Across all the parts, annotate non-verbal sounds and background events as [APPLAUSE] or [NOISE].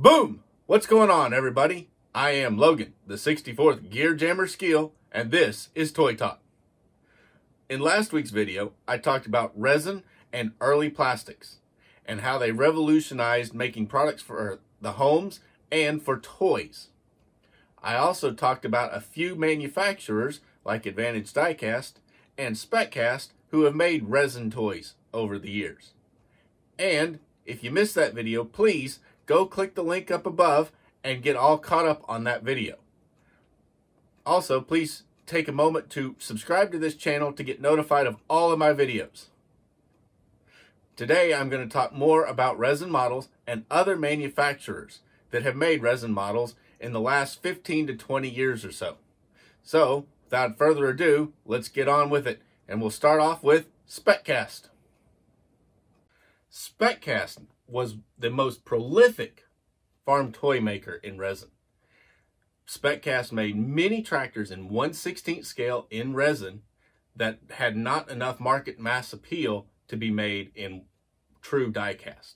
Boom! What's going on, everybody? I am Logan, the 64th Gear Jammer Skeele, and this is Toy Talk. In last week's video, I talked about resin and early plastics, and how they revolutionized making products for the homes and for toys. I also talked about a few manufacturers like Advantage Diecast and Speccast who have made resin toys over the years. And if you missed that video, please go click the link up above and get all caught up on that video. Also, please take a moment to subscribe to this channel to get notified of all of my videos. Today, I'm going to talk more about resin models and other manufacturers that have made resin models in the last 15 to 20 years or so. So, without further ado, let's get on with it. And we'll start off with Speccast. Speccast was the most prolific farm toy maker in resin. Speccast made many tractors in 1 16th scale in resin that had not enough market mass appeal to be made in true diecast.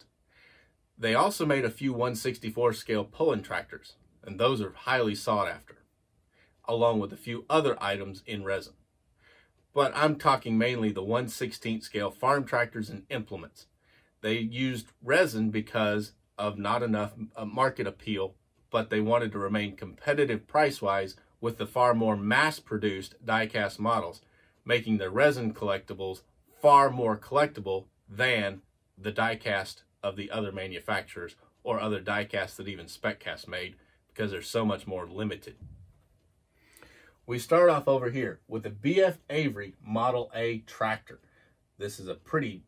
They also made a few 164 scale pulling tractors, and those are highly sought after, along with a few other items in resin. But I'm talking mainly the 1 16th scale farm tractors and implements. They used resin because of not enough uh, market appeal, but they wanted to remain competitive price-wise with the far more mass-produced die-cast models, making the resin collectibles far more collectible than the die-cast of the other manufacturers or other die-casts that even Speccast made because they're so much more limited. We start off over here with the BF Avery Model A tractor. This is a pretty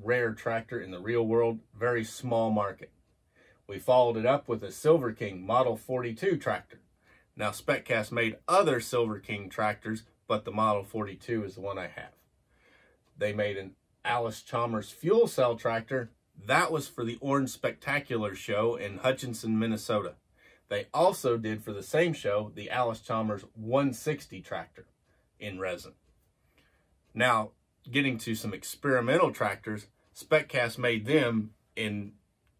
rare tractor in the real world, very small market. We followed it up with a Silver King Model 42 tractor. Now, Speccast made other Silver King tractors, but the Model 42 is the one I have. They made an Allis-Chalmers fuel cell tractor. That was for the Orange Spectacular show in Hutchinson, Minnesota. They also did for the same show the Allis-Chalmers 160 tractor in resin. Now, getting to some experimental tractors, Speccast made them in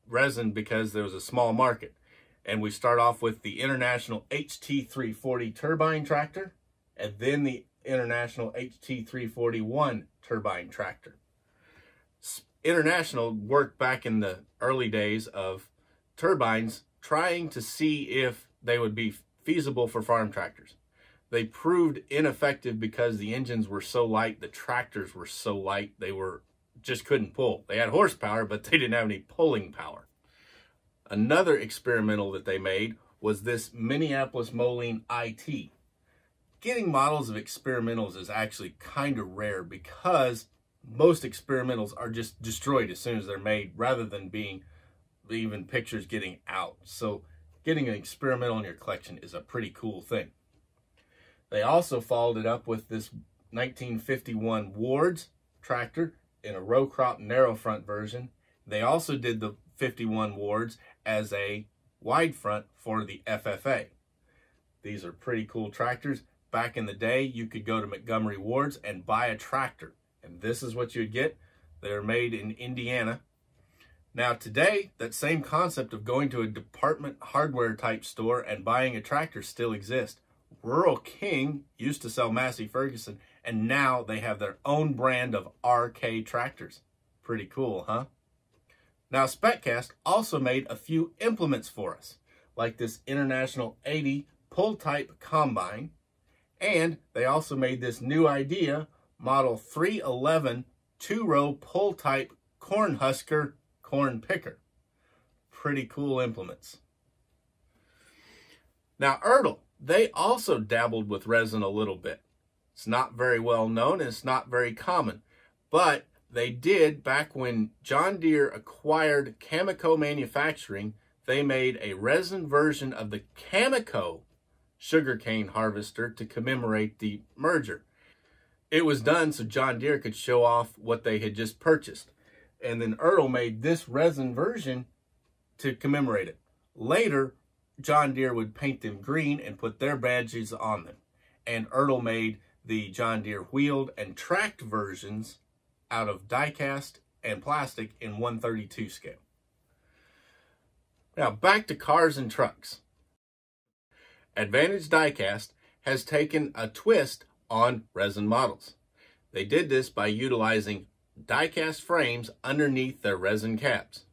resin because there was a small market. And we start off with the International HT340 turbine tractor and then the International HT341 turbine tractor. International worked back in the early days of turbines trying to see if they would be feasible for farm tractors they proved ineffective because the engines were so light, the tractors were so light, they were just couldn't pull. They had horsepower, but they didn't have any pulling power. Another experimental that they made was this Minneapolis Moline IT. Getting models of experimentals is actually kind of rare because most experimentals are just destroyed as soon as they're made rather than being even pictures getting out. So getting an experimental in your collection is a pretty cool thing. They also followed it up with this 1951 Wards tractor in a row crop narrow front version. They also did the 51 Wards as a wide front for the FFA. These are pretty cool tractors. Back in the day, you could go to Montgomery Wards and buy a tractor. And this is what you'd get. They're made in Indiana. Now today, that same concept of going to a department hardware type store and buying a tractor still exists. Rural King used to sell Massey Ferguson, and now they have their own brand of RK tractors. Pretty cool, huh? Now, Speccast also made a few implements for us, like this International 80 pull type combine, and they also made this new idea, Model 311 two-row pull type corn husker corn picker. Pretty cool implements. Now, Ertl they also dabbled with resin a little bit. It's not very well known and it's not very common, but they did back when John Deere acquired Cameco Manufacturing. They made a resin version of the Cameco sugarcane harvester to commemorate the merger. It was done so John Deere could show off what they had just purchased. And then Ertl made this resin version to commemorate it. Later, John Deere would paint them green and put their badges on them. And Ertl made the John Deere wheeled and tracked versions out of diecast and plastic in 132 scale. Now back to cars and trucks. Advantage Diecast has taken a twist on resin models. They did this by utilizing die-cast frames underneath their resin caps.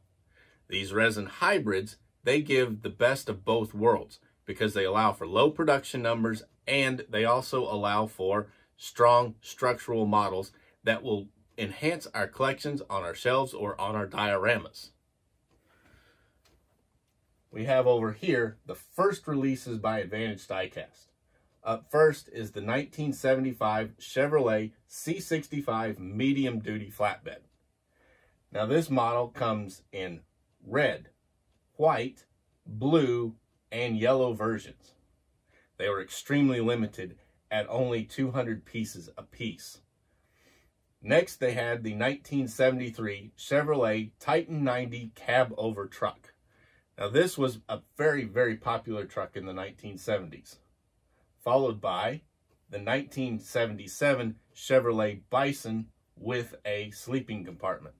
These resin hybrids, they give the best of both worlds because they allow for low production numbers and they also allow for strong structural models that will enhance our collections on our shelves or on our dioramas. We have over here the first releases by Advantage Diecast. Up first is the 1975 Chevrolet C65 medium duty flatbed. Now this model comes in red, white, blue, and yellow versions. They were extremely limited at only 200 pieces apiece. Next, they had the 1973 Chevrolet Titan 90 cab over truck. Now, this was a very, very popular truck in the 1970s followed by the 1977 Chevrolet Bison with a sleeping compartment.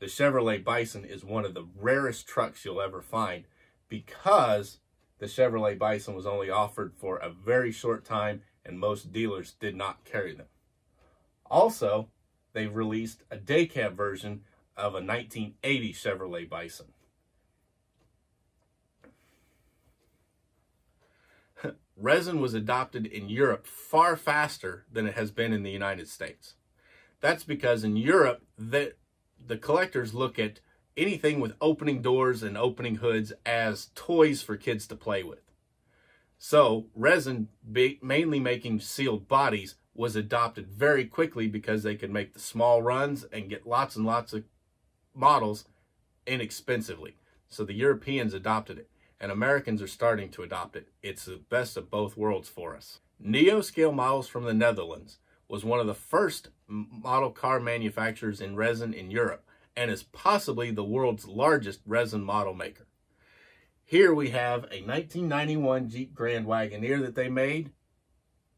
The Chevrolet Bison is one of the rarest trucks you'll ever find because the Chevrolet Bison was only offered for a very short time and most dealers did not carry them. Also, they've released a day cab version of a 1980 Chevrolet Bison. [LAUGHS] resin was adopted in Europe far faster than it has been in the United States. That's because in Europe, the, the collectors look at anything with opening doors and opening hoods as toys for kids to play with. So resin, mainly making sealed bodies, was adopted very quickly because they could make the small runs and get lots and lots of models inexpensively. So the Europeans adopted it and Americans are starting to adopt it. It's the best of both worlds for us. Neo Scale Models from the Netherlands was one of the first model car manufacturers in resin in Europe and is possibly the world's largest resin model maker. Here we have a 1991 Jeep Grand Wagoneer that they made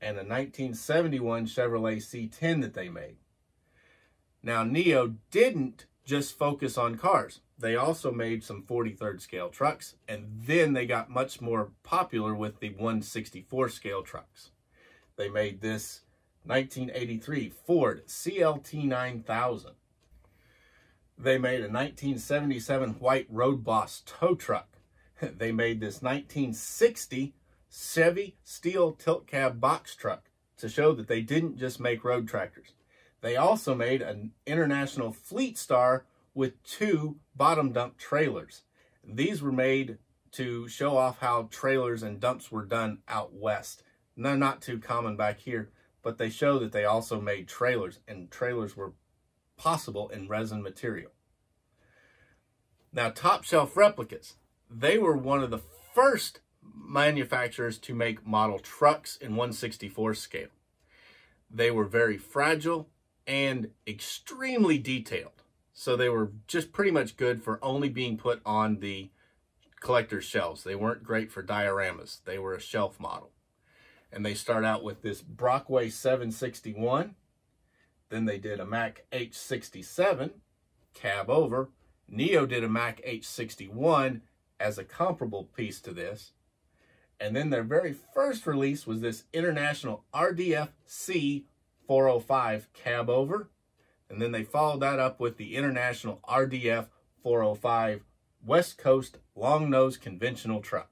and a 1971 Chevrolet C10 that they made. Now, Neo didn't just focus on cars. They also made some 43rd scale trucks, and then they got much more popular with the 164 scale trucks. They made this 1983 Ford CLT 9000. They made a 1977 white Road Boss tow truck. [LAUGHS] They made this 1960 Chevy steel tilt cab box truck to show that they didn't just make road tractors. They also made an International Fleet Star with two bottom dump trailers. These were made to show off how trailers and dumps were done out west. They're not too common back here, but they show that they also made trailers, and trailers were possible in resin material. Now, top shelf replicas. They were one of the first manufacturers to make model trucks in 164 scale. They were very fragile and extremely detailed. So they were just pretty much good for only being put on the collector's shelves. They weren't great for dioramas. They were a shelf model. And they start out with this Brockway 761. Then they did a Mack H67, cab over. Neo did a Mack H61 as a comparable piece to this. And then their very first release was this International RDF C 405 cab over. And then they followed that up with the International RDF 405 West Coast long nose conventional truck.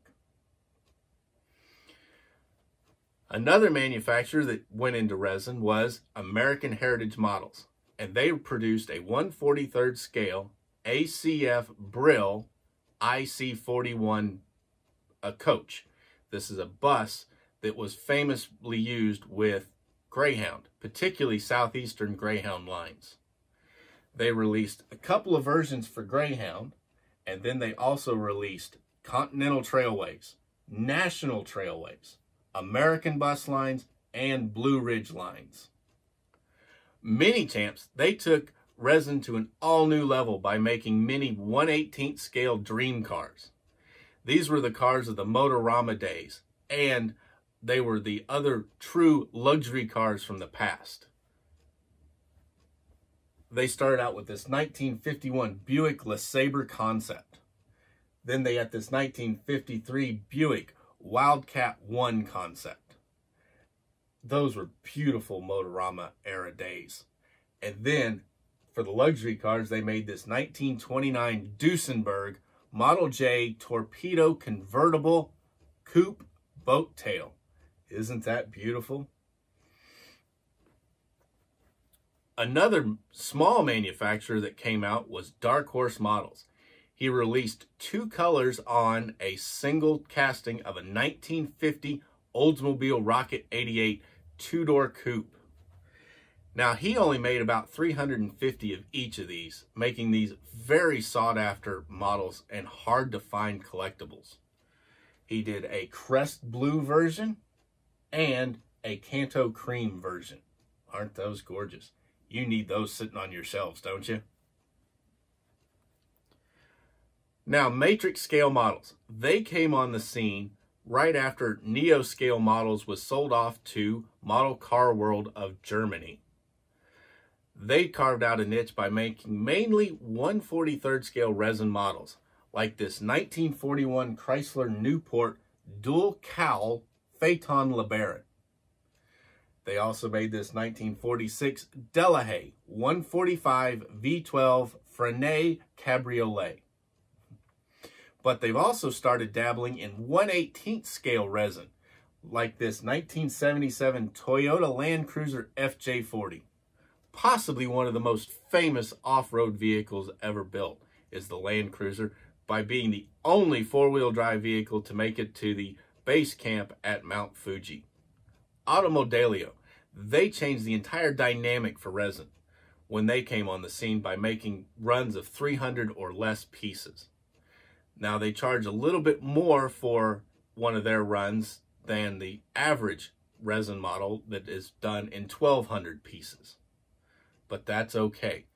Another manufacturer that went into resin was American Heritage Models, and they produced a 143rd scale ACF Brill IC41 a coach. This is a bus that was famously used with Greyhound, particularly Southeastern Greyhound lines. They released a couple of versions for Greyhound, and then they also released Continental Trailways, National Trailways, American Bus Lines, and Blue Ridge Lines. Minichamps, they took resin to an all new level by making mini 118th scale dream cars. These were the cars of the Motorama days, and they were the other true luxury cars from the past. They started out with this 1951 Buick LeSabre concept. Then they had this 1953 Buick Wildcat 1 concept. Those were beautiful Motorama era days. And then for the luxury cars, they made this 1929 Duesenberg Model J torpedo convertible coupe boat tail. Isn't that beautiful? Another small manufacturer that came out was Dark Horse Models. He released two colors on a single casting of a 1950 Oldsmobile Rocket 88 two-door coupe. Now, he only made about 350 of each of these, making these very sought after models and hard to find collectibles. He did a Crest Blue version and a Canto Cream version. Aren't those gorgeous? You need those sitting on your shelves, don't you? Now, matrix scale models, they came on the scene right after Neo scale models was sold off to Model Car World of Germany. They carved out a niche by making mainly 143rd scale resin models, like this 1941 Chrysler Newport dual cowl Phaeton LeBaron. They also made this 1946 Delahaye 145 V12 Franay Cabriolet. But they've also started dabbling in 118th scale resin, like this 1977 Toyota Land Cruiser FJ40 possibly one of the most famous off-road vehicles ever built is the Land Cruiser by being the only four-wheel drive vehicle to make it to the base camp at Mount Fuji. Automodello, they changed the entire dynamic for resin when they came on the scene by making runs of 300 or less pieces. Now they charge a little bit more for one of their runs than the average resin model that is done in 1200 pieces but that's okay.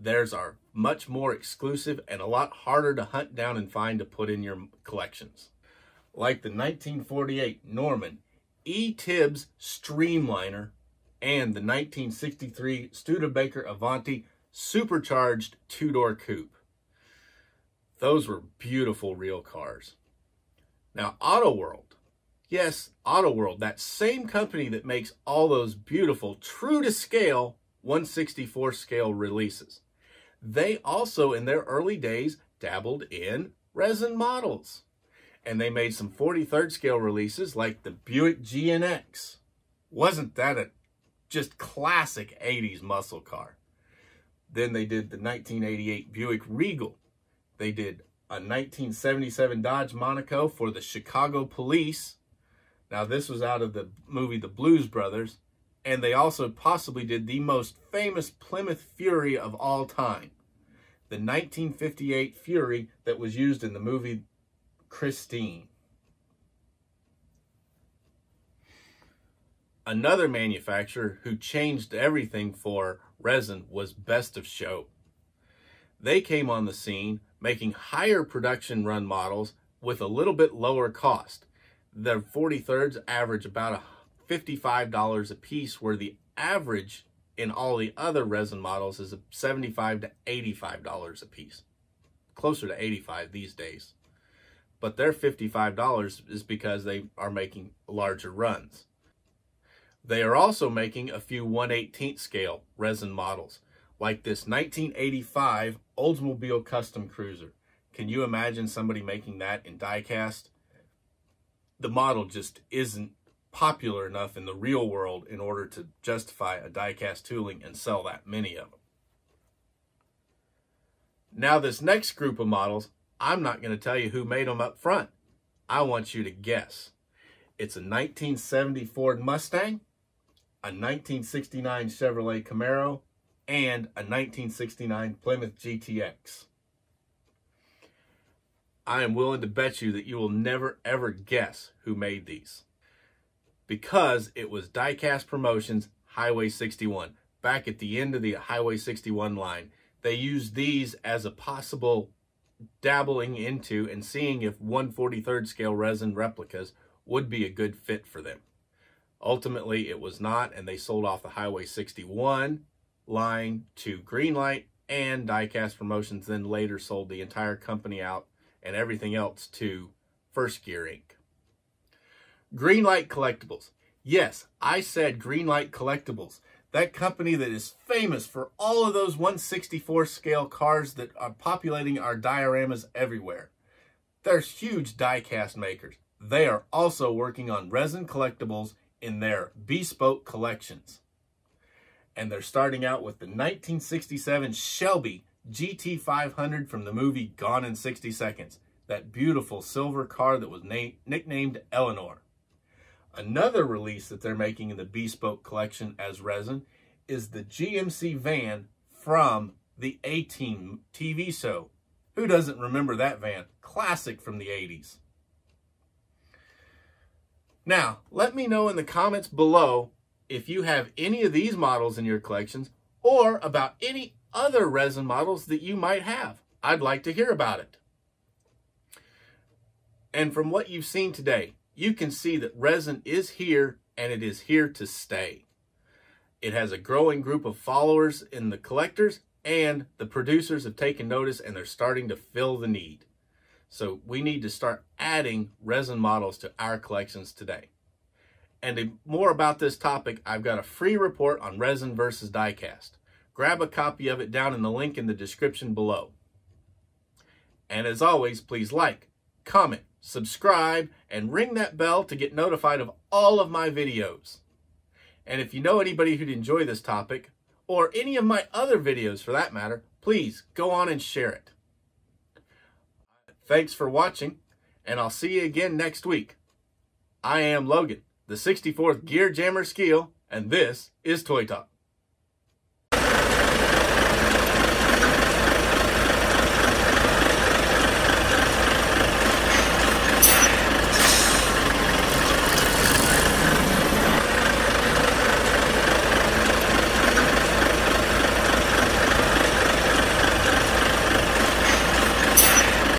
Theirs are much more exclusive and a lot harder to hunt down and find to put in your collections. Like the 1948 Norman E. Timbs Streamliner and the 1963 Studebaker Avanti supercharged two-door coupe. Those were beautiful real cars. Now, Auto World. Yes, Auto World, that same company that makes all those beautiful, true to scale 164 scale releases. They also, in their early days, dabbled in resin models. And they made some 43rd scale releases like the Buick GNX. Wasn't that a just classic 80s muscle car? Then they did the 1988 Buick Regal. They did a 1977 Dodge Monaco for the Chicago Police. Now, this was out of the movie The Blues Brothers and they also possibly did the most famous Plymouth Fury of all time, the 1958 Fury that was used in the movie Christine. Another manufacturer who changed everything for resin was Best of Show. They came on the scene making higher production run models with a little bit lower cost. The 43rds average about $55 a piece, where the average in all the other resin models is 75 to $85 a piece. Closer to 85 these days. But their $55 is because they are making larger runs. They are also making a few 118th scale resin models, like this 1985 Oldsmobile Custom Cruiser. Can you imagine somebody making that in diecast? The model just isn't popular enough in the real world in order to justify a diecast tooling and sell that many of them. Now this next group of models, I'm not going to tell you who made them up front. I want you to guess. It's a 1970 Ford Mustang, a 1969 Chevrolet Camaro, and a 1969 Plymouth GTX. I am willing to bet you that you will never ever guess who made these because it was Diecast Promotions Highway 61. Back at the end of the Highway 61 line, they used these as a possible dabbling into and seeing if 143rd scale resin replicas would be a good fit for them. Ultimately, it was not, and they sold off the Highway 61 line to Greenlight and Diecast Promotions, then later sold the entire company out and everything else to First Gear Inc. Greenlight Collectibles. Yes, I said Greenlight Collectibles. That company that is famous for all of those 164 scale cars that are populating our dioramas everywhere. They're huge die-cast makers. They are also working on resin collectibles in their bespoke collections. And they're starting out with the 1967 Shelby GT500 from the movie Gone in 60 Seconds. That beautiful silver car that was nicknamed Eleanor. Another release that they're making in the Bespoke collection as resin is the GMC van from the A-Team TV show. Who doesn't remember that van? Classic from the 80s. Now, let me know in the comments below if you have any of these models in your collections or about any other resin models that you might have. I'd like to hear about it. And from what you've seen today, you can see that resin is here and it is here to stay. It has a growing group of followers in the collectors and the producers have taken notice and they're starting to fill the need. So we need to start adding resin models to our collections today. And more about this topic, I've got a free report on resin versus diecast. Grab a copy of it down in the link in the description below. And as always, please like, comment, subscribe, and ring that bell to get notified of all of my videos. And if you know anybody who'd enjoy this topic, or any of my other videos for that matter, please go on and share it. Thanks for watching, and I'll see you again next week. I am Logan, the 64th Gear Jammer Skeele, and this is Toy Talk.